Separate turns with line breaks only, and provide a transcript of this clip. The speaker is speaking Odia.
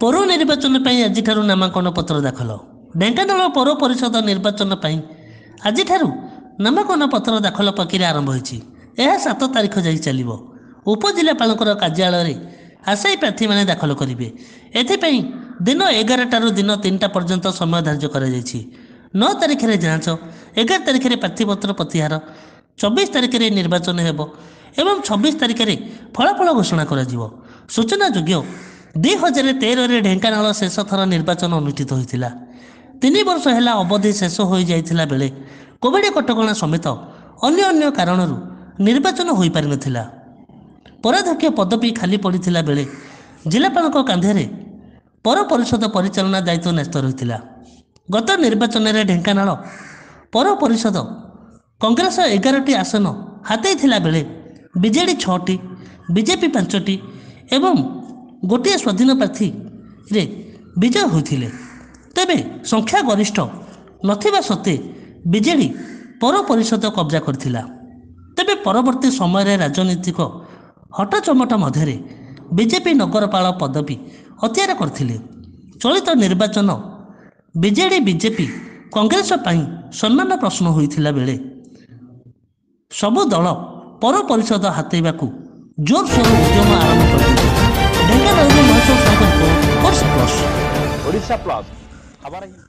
ପୌର ନିର୍ବାଚନ ପାଇଁ ଆଜିଠାରୁ ନାମାଙ୍କନ ପତ୍ର ଦାଖଲ ଢେଙ୍କାନାଳ ପୌର ପରିଷଦ ନିର୍ବାଚନ ପାଇଁ ଆଜିଠାରୁ ନାମାଙ୍କନ ପତ୍ର ଦାଖଲ ପ୍ରକ୍ରିୟା ଆରମ୍ଭ ହୋଇଛି ଏହା ସାତ ତାରିଖ ଯାଇ ଚାଲିବ ଉପଜିଲ୍ଲାପାଳଙ୍କର କାର୍ଯ୍ୟାଳୟରେ ଆଶାୟୀ ପ୍ରାର୍ଥୀମାନେ ଦାଖଲ କରିବେ ଏଥିପାଇଁ ଦିନ ଏଗାରଟାରୁ ଦିନ ତିନିଟା ପର୍ଯ୍ୟନ୍ତ ସମୟ ଧାର୍ଯ୍ୟ କରାଯାଇଛି ନଅ ତାରିଖରେ ଯାଞ୍ଚ ଏଗାର ତାରିଖରେ ପ୍ରାର୍ଥୀପତ୍ର ପ୍ରତ୍ୟାହାର ଚବିଶ ତାରିଖରେ ନିର୍ବାଚନ ହେବ ଏବଂ ଛବିଶ ତାରିଖରେ ଫଳାଫଳ ଘୋଷଣା କରାଯିବ। ସୂଚନାଯୋଗ୍ୟ ଦୁଇ ହଜାର ତେରରେ ଢେଙ୍କାନାଳ ଶେଷ ଥର ନିର୍ବାଚନ ଅନୁଷ୍ଠିତ ହୋଇଥିଲା। ତିନି ବର୍ଷ ହେଲା ଅବଧି ଶେଷ ହୋଇଯାଇଥିଲା ବେଳେ କୋଭିଡ଼ କଟକଣା ସମେତ ଅନ୍ୟ ଅନ୍ୟ କାରଣରୁ ନିର୍ବାଚନ ହୋଇପାରିନଥିଲା। ପରାଧ୍ୟକ୍ଷ ପଦବୀ ଖାଲି ପଡ଼ିଥିଲା ବେଳେ ଜିଲ୍ଲାପାଳଙ୍କ କାନ୍ଧରେ ପୌର ପରିଷଦ ପରିଚାଳନା ଦାୟିତ୍ୱ ନ୍ୟସ୍ତ ରହିଥିଲା। ଗତ ନିର୍ବାଚନରେ ଢେଙ୍କାନାଳ ପୌର ପରିଷଦ କଂଗ୍ରେସ ଏଗାରଟି ଆସନ ହାତେଇଥିଲା ବେଳେ ବିଜେଡ଼ି ଛଅଟି ବିଜେପି ପାଞ୍ଚଟି ଏବଂ ଗୋଟିଏ ସ୍ୱାଧୀନ ପ୍ରାର୍ଥୀରେ ବିଜୟ ହୋଇଥିଲେ। ତେବେ ସଂଖ୍ୟା ଗରିଷ୍ଠ ନଥିବା ସତ୍ତ୍ୱେ ବିଜେଡ଼ି ପୌର ପରିଷଦ କବ୍ଜା କରିଥିଲା। ତେବେ ପରବର୍ତ୍ତୀ ସମୟରେ ରାଜନୈତିକ ହଟଚମଟ ମଧ୍ୟରେ ବିଜେପି ନଗରପାଳ ପଦବୀ ଅକ୍ତିଆର କରିଥିଲେ। ଚଳିତ ନିର୍ବାଚନ ବିଜେଡ଼ି ବିଜେପି କଂଗ୍ରେସ ପାଇଁ ସମ୍ମାନ ପ୍ରଶ୍ନ ହୋଇଥିଲା ବେଳେ ସବୁ ଦଳ ପୌର ପରିଷଦ ହାତେଇବାକୁ ଜୋରସୋର ଉଦ୍ୟମ ଆରମ୍ଭ କରିଥିଲେ ଢେଙ୍କାନାଳରୁ ମହେଶ୍ୱର ସାଗରଙ୍କ ଫୋର୍ସ ପ୍ଲସ୍
ଓଡ଼ିଶା ପ୍ଲସ୍ ଖବର ହିଁ